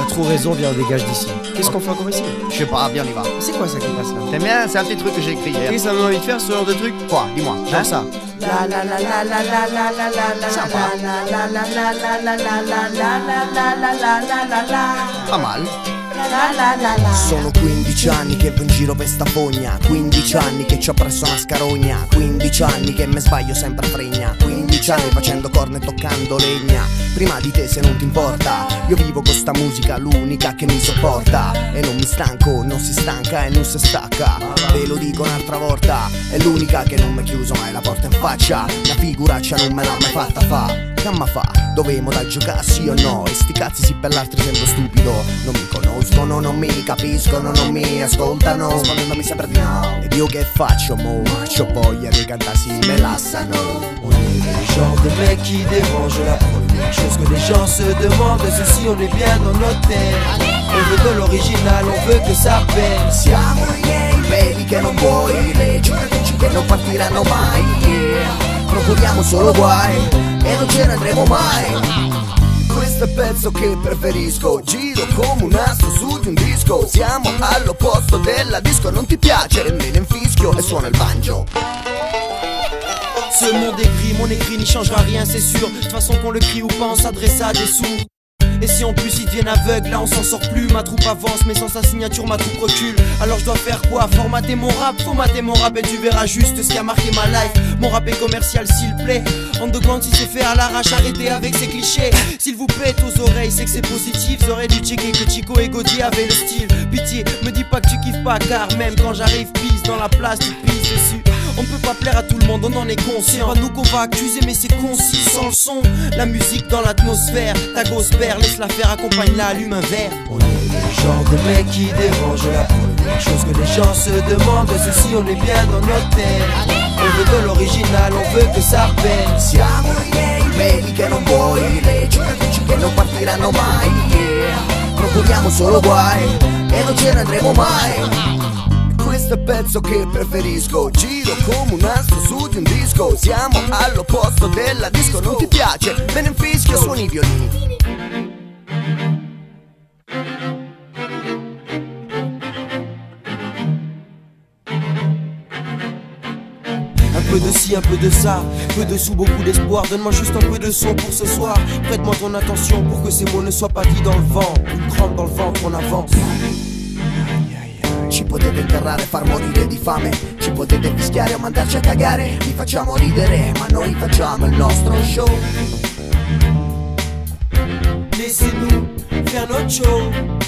T'as trop raison, viens, on dégage d'ici. Qu'est-ce qu'on fait encore ici Je sais pas, bien on y va. C'est quoi ça qui passe là T'aimes bien C'est un petit truc que j'ai écrit hier. Et ça me donne envie de faire ce genre de truc Quoi Dis-moi. Genre ça. Pas mal. Sono 15 anni che vo in giro per sta fogna 15 anni che ci ho presso una scarogna 15 anni che me sbaglio sempre a fregna 15 anni facendo corna e toccando legna Prima di te se non ti importa Io vivo con sta musica, l'unica che mi sopporta. E non mi stanco, non si stanca e non si stacca. Ve lo dico un'altra volta È l'unica che non mi ha chiuso mai la porta in faccia. La figuraccia non me l'ha mai fatta fa. Camma fa, dovemo da giocare sì o no? E sti cazzi sì per l'altro sembro stupido. Non mi conoscono, non mi capiscono, non mi ascoltano. Rispondendomi sempre di no. Ed io che faccio? Mo? C'ho voglia di cantarsi me lassano le genre de mec qui dérange la première chose que les gens se demandent C'est si on est bien dans notre tête On veut de l'original, on veut que ça pète Siamo i miei vedi che non vuoi. Le che non partiranno mai. Procuriamo solo guai E non ce ne andremo mai. Questo è il pezzo che preferisco. Giro come un astro su di un disco. Siamo all'opposto della disco. Non ti piace? Me ne infischio e suona il banjo Ce monde est mon écrit n'y changera rien, c'est sûr. De toute façon, qu'on le crie ou pas, on s'adresse à des sourds. Et si en plus ils deviennent aveugles, là on s'en sort plus. Ma troupe avance, mais sans sa signature, ma troupe recule. Alors je dois faire quoi? Formater mon rap, formater mon rap et tu verras juste ce qui a marqué ma life. Mon rap est commercial, s'il plaît. Underground, si c'est fait à l'arrache, arrêtez avec ces clichés. S'il vous pète aux oreilles, c'est que c'est positif. J'aurais dû checker que Chico et Gauthier avaient le style. Pitié, me dis pas que tu kiffes pas, car même quand j'arrive, pisse dans la place, tu pisses dessus. On peut pas plaire à tout le monde, on en est conscient. Pas nous qu'on va accuser, mais c'est concis sans le son. La musique dans l'atmosphère, ta grosse paire, laisse-la faire, accompagne-la, allume un verre. On est le genre de mec qui dérange la première chose que les gens se demandent. C'est si on est bien dans notre tête. On veut de l'original, on veut que ça pète. Siamo i miei che non vuoi Le cicatrici che non partiranno mai. Procuriamo solo guai E non ce andremo mai questo è il pezzo che Giro come un astro su di un disco Siamo all'opposto della disco Non ti piace? Me ne infischio suoni i violini peu de ci, un peu de ça, peu de sous, beaucoup d'espoir. Donne-moi juste un peu de son pour ce soir. Prête-moi ton attention pour que ces mots ne soient pas dits dans le vent. Une crampe dans le ventre, on avance. Ci potete interrare e far morire di fame. Ci potete fischiare o mandarci a cagare. Vi facciamo ridere ma noi facciamo il nostro show. Laissez-nous faire notre show.